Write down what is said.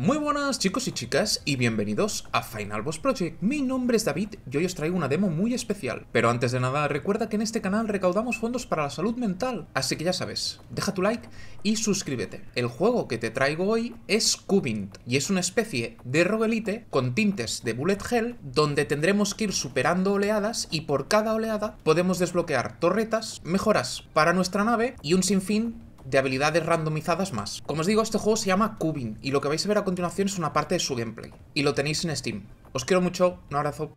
Muy buenas chicos y chicas y bienvenidos a Final Boss Project. Mi nombre es David y hoy os traigo una demo muy especial. Pero antes de nada, recuerda que en este canal recaudamos fondos para la salud mental. Así que ya sabes, deja tu like y suscríbete. El juego que te traigo hoy es Cubint y es una especie de roguelite con tintes de bullet hell donde tendremos que ir superando oleadas y por cada oleada podemos desbloquear torretas, mejoras para nuestra nave y un sinfín de habilidades randomizadas más. Como os digo, este juego se llama Cubin y lo que vais a ver a continuación es una parte de su gameplay. Y lo tenéis en Steam. Os quiero mucho, un abrazo.